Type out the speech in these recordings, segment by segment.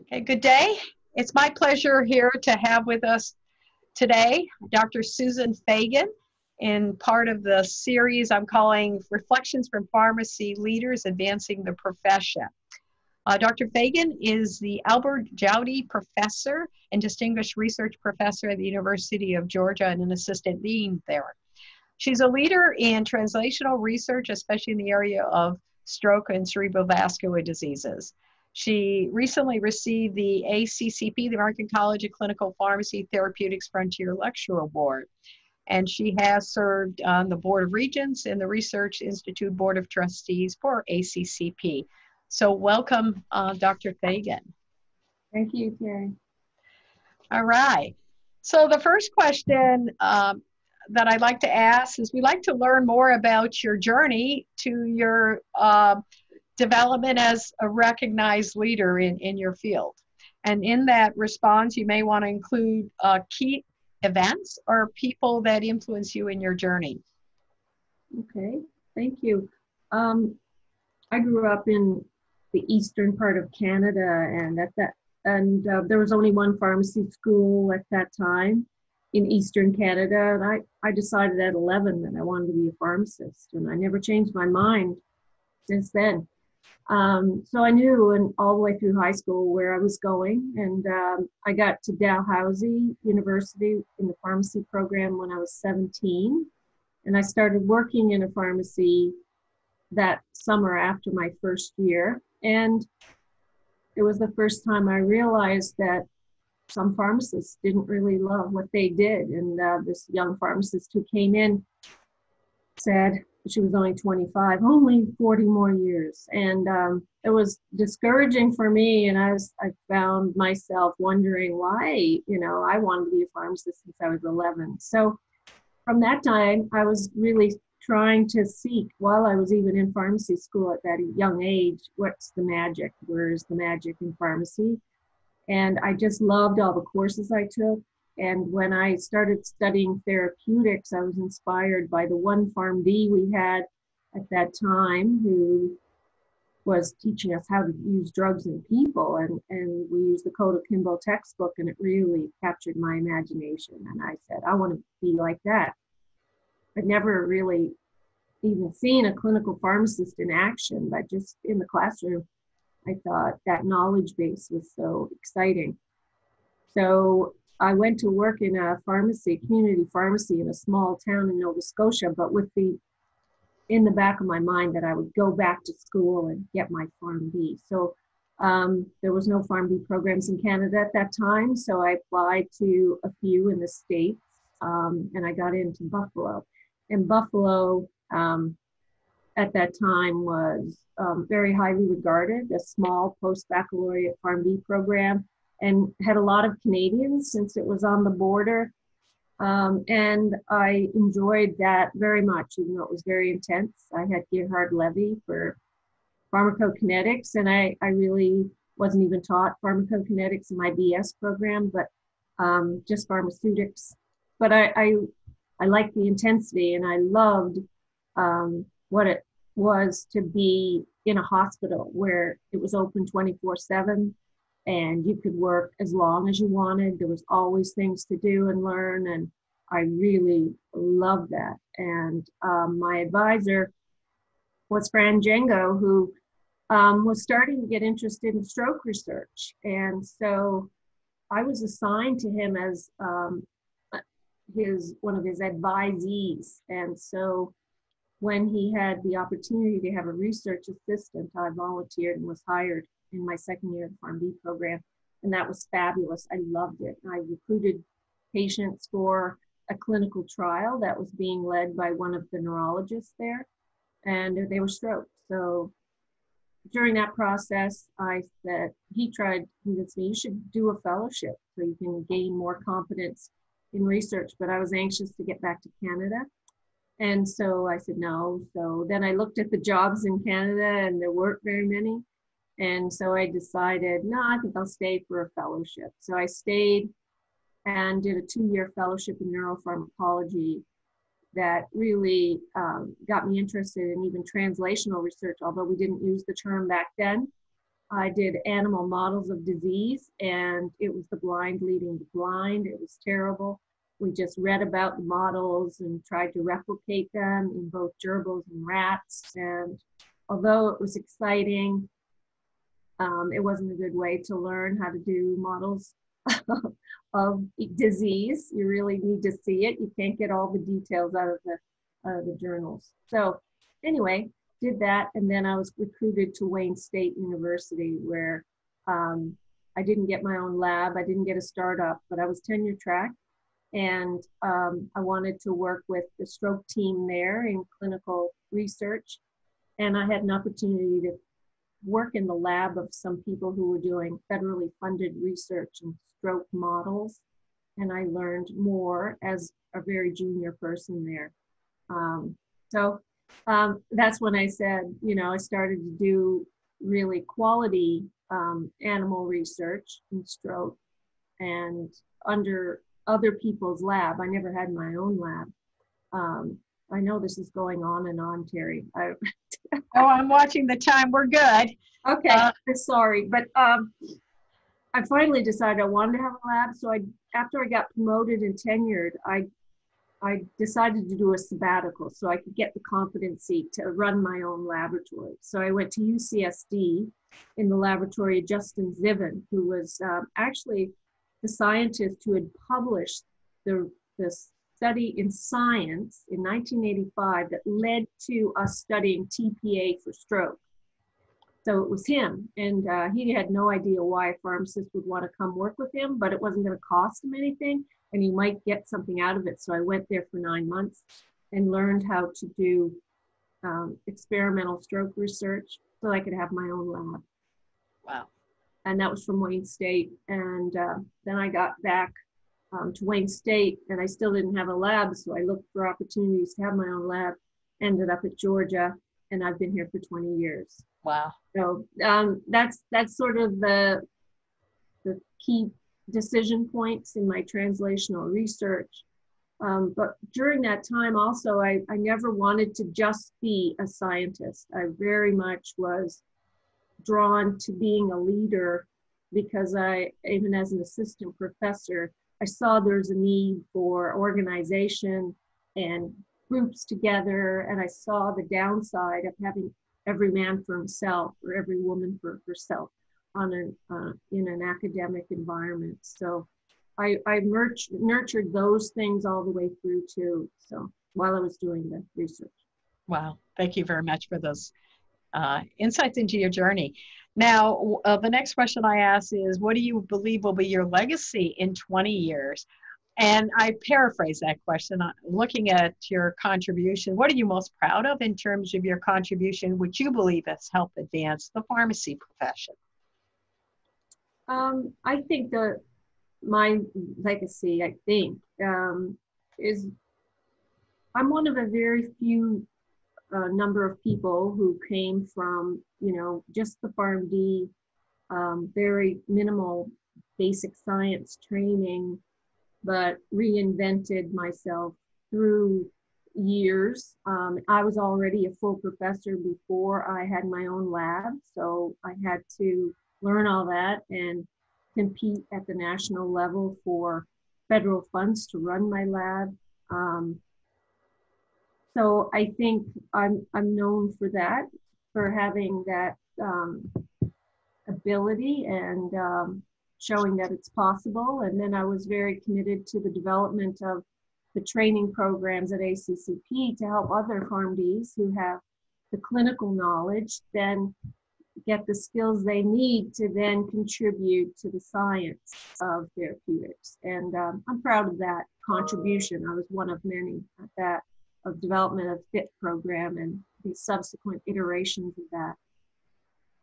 Okay, good day. It's my pleasure here to have with us today Dr. Susan Fagan in part of the series I'm calling Reflections from Pharmacy Leaders Advancing the Profession. Uh, Dr. Fagan is the Albert Jowdy Professor and Distinguished Research Professor at the University of Georgia and an Assistant Dean there. She's a leader in translational research, especially in the area of stroke and cerebrovascular diseases. She recently received the ACCP, the American College of Clinical Pharmacy Therapeutics Frontier Lecturer Award. And she has served on the Board of Regents and the Research Institute Board of Trustees for ACCP. So, welcome, uh, Dr. Fagan. Thank you, Terry. All right. So, the first question um, that I'd like to ask is we like to learn more about your journey to your uh, development as a recognized leader in, in your field. And in that response, you may want to include uh, key events or people that influence you in your journey. Okay, thank you. Um, I grew up in the eastern part of Canada, and at that, and uh, there was only one pharmacy school at that time in eastern Canada. And I, I decided at 11 that I wanted to be a pharmacist, and I never changed my mind since then. Um, so I knew and all the way through high school where I was going. And um, I got to Dalhousie University in the pharmacy program when I was 17. And I started working in a pharmacy that summer after my first year. And it was the first time I realized that some pharmacists didn't really love what they did. And uh, this young pharmacist who came in said, she was only 25, only 40 more years. And um, it was discouraging for me. And I, was, I found myself wondering why, you know, I wanted to be a pharmacist since I was 11. So from that time, I was really trying to seek, while I was even in pharmacy school at that young age, what's the magic? Where's the magic in pharmacy? And I just loved all the courses I took. And when I started studying therapeutics, I was inspired by the one PharmD we had at that time who was teaching us how to use drugs in people. And, and we used the Koda-Kimble textbook, and it really captured my imagination. And I said, I want to be like that. I'd never really even seen a clinical pharmacist in action, but just in the classroom, I thought that knowledge base was so exciting. So I went to work in a pharmacy, community pharmacy in a small town in Nova Scotia, but with the in the back of my mind that I would go back to school and get my PharmD. So um, there was no PharmD programs in Canada at that time, so I applied to a few in the states, um, and I got into Buffalo. And Buffalo um, at that time was um, very highly regarded, a small post-baccalaureate PharmD program and had a lot of Canadians since it was on the border. Um, and I enjoyed that very much, even though it was very intense. I had Gerhard Levy for pharmacokinetics, and I, I really wasn't even taught pharmacokinetics in my BS program, but um, just pharmaceutics. But I, I, I liked the intensity, and I loved um, what it was to be in a hospital where it was open 24 7 and you could work as long as you wanted. There was always things to do and learn, and I really loved that. And um, my advisor was Fran Gengo, who um, was starting to get interested in stroke research, and so I was assigned to him as um, his one of his advisees, and so. When he had the opportunity to have a research assistant, I volunteered and was hired in my second year of the PharmD program. And that was fabulous. I loved it. I recruited patients for a clinical trial that was being led by one of the neurologists there, and they were stroked. So during that process, I said, he tried to convince me, you should do a fellowship so you can gain more confidence in research. But I was anxious to get back to Canada. And so I said no. So then I looked at the jobs in Canada, and there weren't very many. And so I decided, no, I think I'll stay for a fellowship. So I stayed and did a two year fellowship in neuropharmacology that really um, got me interested in even translational research, although we didn't use the term back then. I did animal models of disease, and it was the blind leading the blind. It was terrible. We just read about the models and tried to replicate them in both gerbils and rats. And although it was exciting, um, it wasn't a good way to learn how to do models of disease. You really need to see it. You can't get all the details out of the, uh, the journals. So anyway, did that, and then I was recruited to Wayne State University, where um, I didn't get my own lab, I didn't get a startup, but I was tenure track, and um, I wanted to work with the stroke team there in clinical research, and I had an opportunity to work in the lab of some people who were doing federally funded research in stroke models, and I learned more as a very junior person there. Um, so um, that's when I said, you know, I started to do really quality um, animal research in stroke and under other people's lab. I never had my own lab. Um, I know this is going on and on, Terry. I, oh, I'm watching the time. We're good. Okay, uh, sorry, but um, I finally decided I wanted to have a lab. So I, after I got promoted and tenured, I I decided to do a sabbatical so I could get the competency to run my own laboratory. So I went to UCSD in the laboratory of Justin Zivin, who was um, actually the scientist who had published the, the study in Science in 1985 that led to us studying TPA for stroke. So it was him, and uh, he had no idea why a pharmacist would want to come work with him, but it wasn't going to cost him anything and he might get something out of it. So I went there for nine months and learned how to do um, experimental stroke research so I could have my own lab. Wow. And that was from Wayne State. And uh, then I got back um, to Wayne State and I still didn't have a lab. So I looked for opportunities to have my own lab, ended up at Georgia, and I've been here for 20 years. Wow. So um, that's that's sort of the the key decision points in my translational research. Um, but during that time, also, I, I never wanted to just be a scientist. I very much was drawn to being a leader because I, even as an assistant professor, I saw there's a need for organization and groups together, and I saw the downside of having every man for himself or every woman for herself on an uh, in an academic environment. So I, I nurtured those things all the way through too. So while I was doing the research. Wow, thank you very much for those uh, insights into your journey. Now, uh, the next question I ask is, what do you believe will be your legacy in 20 years? And I paraphrase that question, uh, looking at your contribution. What are you most proud of in terms of your contribution, which you believe has helped advance the pharmacy profession? Um, I think that my legacy, I think, um, is I'm one of a very few uh, number of people who came from, you know, just the PharmD, um, very minimal basic science training, but reinvented myself through years. Um, I was already a full professor before I had my own lab, so I had to learn all that and compete at the national level for federal funds to run my lab. Um, so I think I'm, I'm known for that, for having that um, ability and um, showing that it's possible. And then I was very committed to the development of the training programs at ACCP to help other PharmDs who have the clinical knowledge then get the skills they need to then contribute to the science of therapeutics. And um, I'm proud of that contribution. I was one of many at that of development of FIT program and the subsequent iterations of that.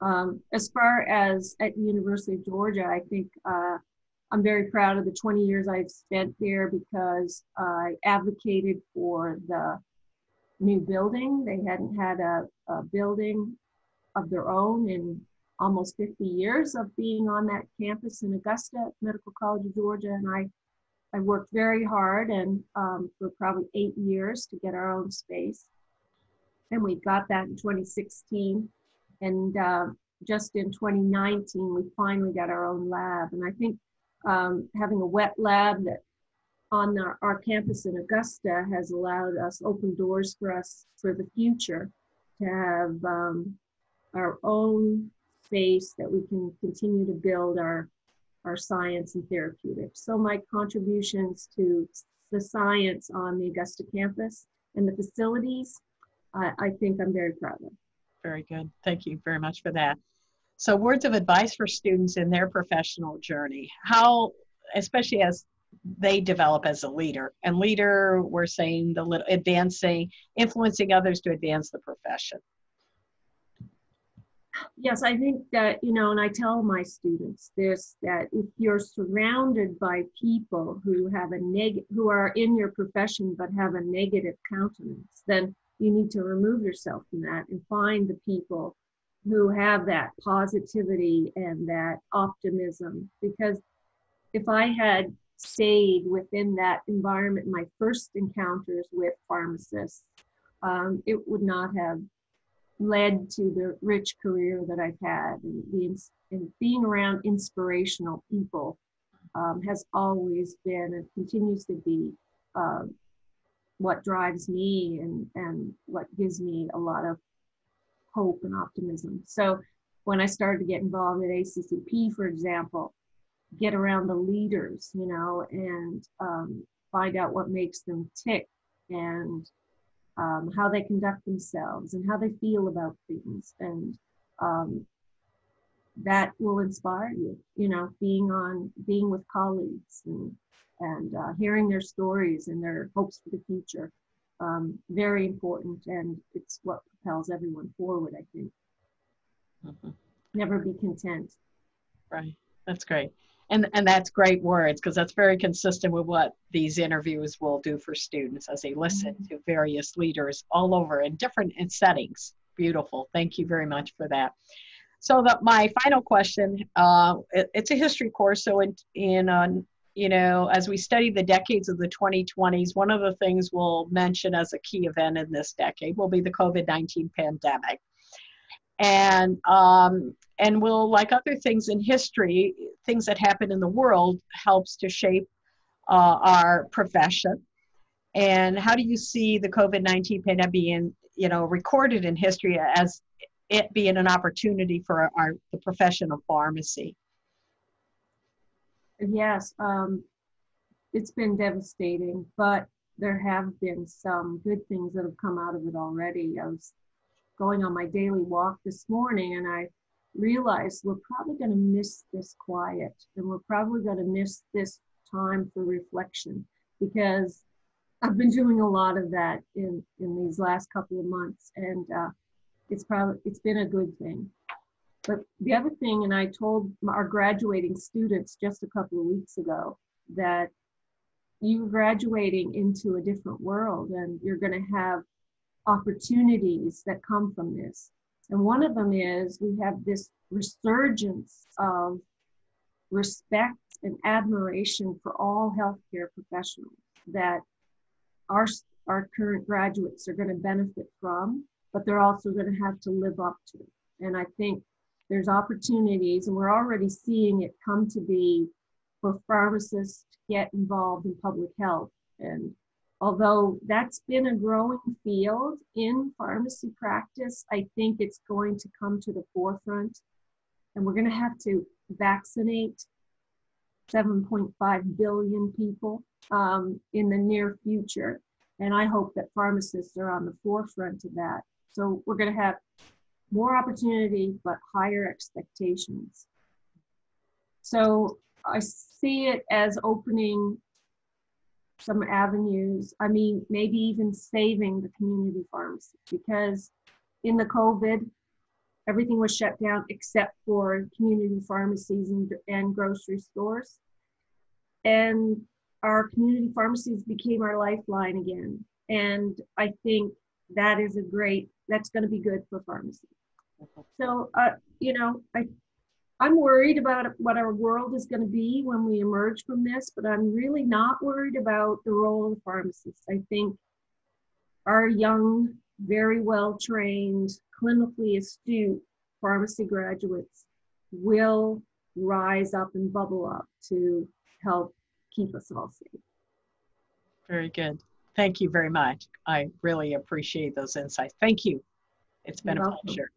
Um, as far as at the University of Georgia, I think uh, I'm very proud of the 20 years I've spent there because I advocated for the new building. They hadn't had a, a building of their own in almost 50 years of being on that campus in Augusta Medical College of Georgia. And I, I worked very hard and um, for probably eight years to get our own space. And we got that in 2016. And uh, just in 2019, we finally got our own lab. And I think um, having a wet lab that on our, our campus in Augusta has allowed us open doors for us for the future to have um, our own space that we can continue to build our our science and therapeutics. So my contributions to the science on the Augusta campus and the facilities, I, I think I'm very proud of. Very good. Thank you very much for that. So words of advice for students in their professional journey. How, especially as they develop as a leader. And leader, we're saying the little advancing, influencing others to advance the profession. Yes, I think that, you know, and I tell my students this that if you're surrounded by people who have a neg who are in your profession but have a negative countenance, then you need to remove yourself from that and find the people who have that positivity and that optimism. Because if I had stayed within that environment, my first encounters with pharmacists, um, it would not have led to the rich career that I've had. And, and being around inspirational people um, has always been and continues to be uh, what drives me and, and what gives me a lot of hope and optimism. So when I started to get involved at ACCP, for example, get around the leaders, you know, and um, find out what makes them tick and um, how they conduct themselves and how they feel about things. And um, that will inspire you, you know, being on, being with colleagues and, and uh, hearing their stories and their hopes for the future. Um, very important. And it's what propels everyone forward, I think. Mm-hmm. Never be content. Right. That's great and and that's great words because that's very consistent with what these interviews will do for students as they listen mm-hmm. to various leaders all over in different in settings. Beautiful. Thank you very much for that. So that my final question uh, it, it's a history course so in in uh, you know as we study the decades of the 2020s one of the things we'll mention as a key event in this decade will be the covid-19 pandemic. And um, and will like other things in history things that happen in the world helps to shape uh, our profession. And how do you see the covid-19 pandemic being you know recorded in history as it being an opportunity for our the profession of pharmacy? Yes um, it's been devastating but there have been some good things that have come out of it already. I was going on my daily walk this morning and I realized we're probably going to miss this quiet and we're probably going to miss this time for reflection because I've been doing a lot of that in, in these last couple of months and uh, it's probably it's been a good thing. But the other thing, and I told our graduating students just a couple of weeks ago that you're graduating into a different world and you're going to have opportunities that come from this. And one of them is we have this resurgence of respect and admiration for all healthcare professionals that our, our current graduates are going to benefit from, but they're also going to have to live up to. And I think there's opportunities, and we're already seeing it come to be for pharmacists to get involved in public health. And although that's been a growing field in pharmacy practice, I think it's going to come to the forefront. And we're going to have to vaccinate 7.5 billion people um, in the near future. And I hope that pharmacists are on the forefront of that. So we're going to have more opportunity, but higher expectations. So I see it as opening some avenues. I mean, maybe even saving the community pharmacy because in the COVID, everything was shut down except for community pharmacies and, and grocery stores. And our community pharmacies became our lifeline again. And I think that is a great, that's going to be good for pharmacy. So, uh, you know, I I'm worried about what our world is going to be when we emerge from this, but I'm really not worried about the role of the pharmacist. I think our young, very well trained, clinically astute pharmacy graduates will rise up and bubble up to help keep us all safe. Very good. Thank you very much. I really appreciate those insights. Thank you. It's been You're a welcome. pleasure.